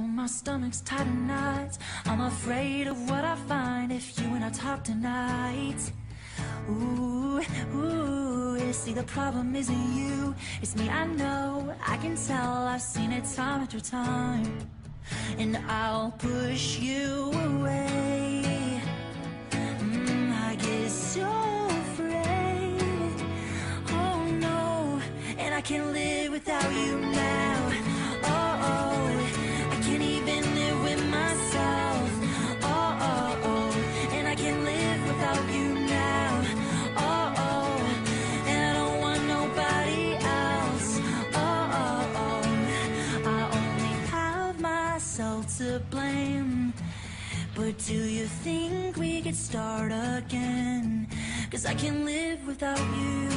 Oh, my stomach's tight in knots. I'm afraid of what I find if you and I talk tonight. Ooh, ooh, see the problem isn't you, it's me, I know, I can tell, I've seen it time after time. And I'll push you away. Mm, I get so afraid. Oh no, and I can't live without you now. To blame. But do you think we could start again? Cause I can't live without you.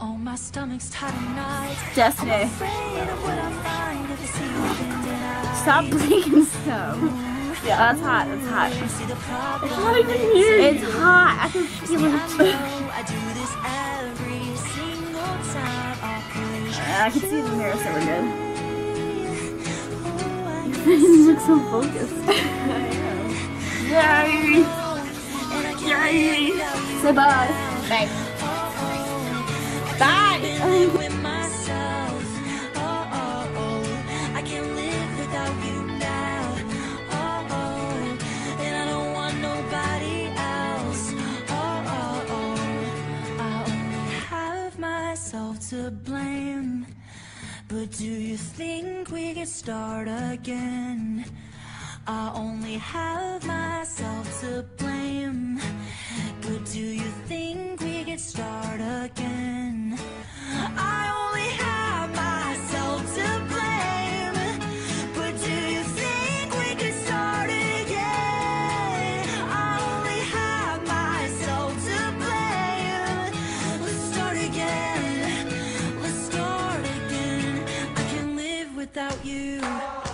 Oh, my stomach's tight and night. Destiny. Afraid of what I find if I see. Stop bleeding stuff. Yeah, that's hot. That's hot. See the problem. It's not even here. It's hot. I can feel I it. I can see it in the mirror, so we're good. You look so focused. Yay! Yay! Say bye. Bye. Bye. Myself to blame. But do you think we could start again? I only have myself to blame. But do you you.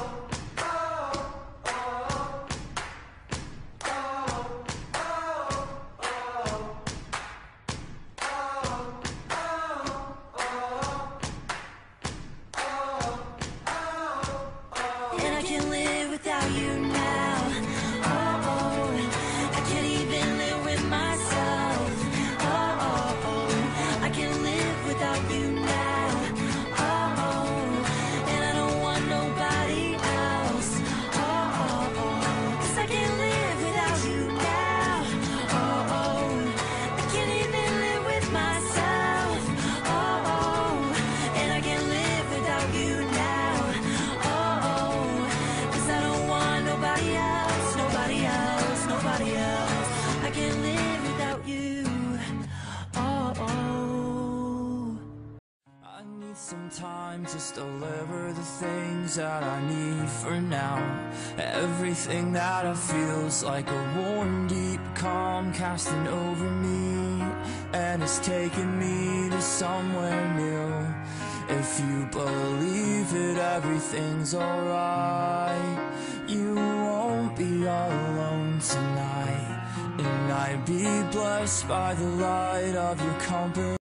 Need some time to deliver the things that I need for now. Everything that I feels like a warm, deep calm casting over me, and it's taking me to somewhere new. If you believe it, everything's alright. You won't be all alone tonight, and I'd be blessed by the light of your company.